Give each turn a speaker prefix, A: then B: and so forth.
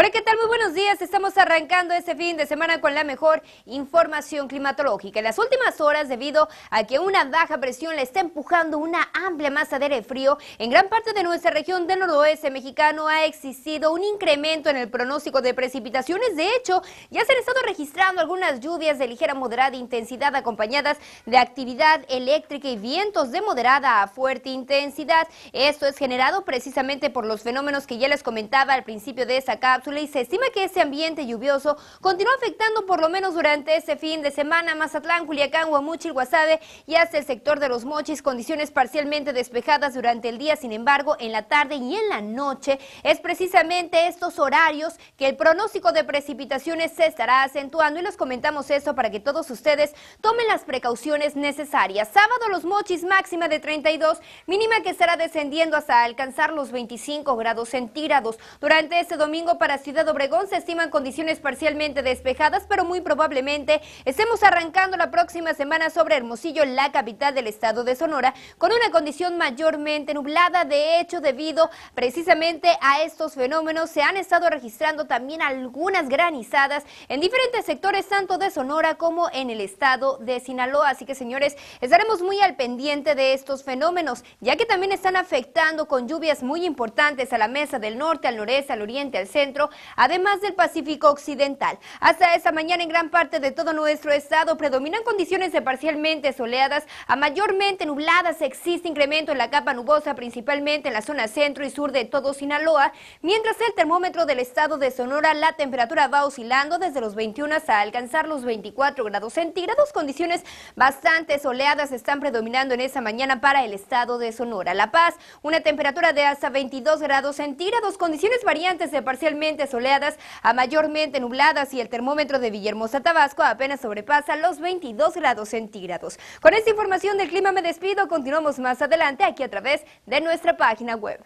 A: Hola, ¿qué tal? Muy buenos días. Estamos arrancando este fin de semana con la mejor información climatológica. En las últimas horas, debido a que una baja presión le está empujando una amplia masa de aire frío, en gran parte de nuestra región del noroeste mexicano ha existido un incremento en el pronóstico de precipitaciones. De hecho, ya se han estado registrando algunas lluvias de ligera moderada intensidad acompañadas de actividad eléctrica y vientos de moderada a fuerte intensidad. Esto es generado precisamente por los fenómenos que ya les comentaba al principio de esta cápsula y se estima que ese ambiente lluvioso continúa afectando por lo menos durante este fin de semana Mazatlán, Culiacán, Huamuchil, Guasave y hasta el sector de los Mochis, condiciones parcialmente despejadas durante el día, sin embargo, en la tarde y en la noche es precisamente estos horarios que el pronóstico de precipitaciones se estará acentuando y les comentamos eso para que todos ustedes tomen las precauciones necesarias. Sábado los Mochis máxima de 32, mínima que estará descendiendo hasta alcanzar los 25 grados centígrados. Durante este domingo para Ciudad Obregón se estiman condiciones parcialmente despejadas, pero muy probablemente estemos arrancando la próxima semana sobre Hermosillo, la capital del estado de Sonora, con una condición mayormente nublada. De hecho, debido precisamente a estos fenómenos, se han estado registrando también algunas granizadas en diferentes sectores, tanto de Sonora como en el estado de Sinaloa. Así que, señores, estaremos muy al pendiente de estos fenómenos, ya que también están afectando con lluvias muy importantes a la mesa del norte, al noreste, al oriente, al centro además del Pacífico Occidental. Hasta esta mañana en gran parte de todo nuestro estado predominan condiciones de parcialmente soleadas a mayormente nubladas. Existe incremento en la capa nubosa, principalmente en la zona centro y sur de todo Sinaloa, mientras el termómetro del estado de Sonora la temperatura va oscilando desde los 21 hasta alcanzar los 24 grados centígrados. Condiciones bastante soleadas están predominando en esta mañana para el estado de Sonora. La Paz, una temperatura de hasta 22 grados centígrados, condiciones variantes de parcialmente soleadas a mayormente nubladas y el termómetro de Villahermosa, Tabasco apenas sobrepasa los 22 grados centígrados. Con esta información del clima me despido, continuamos más adelante aquí a través de nuestra página web.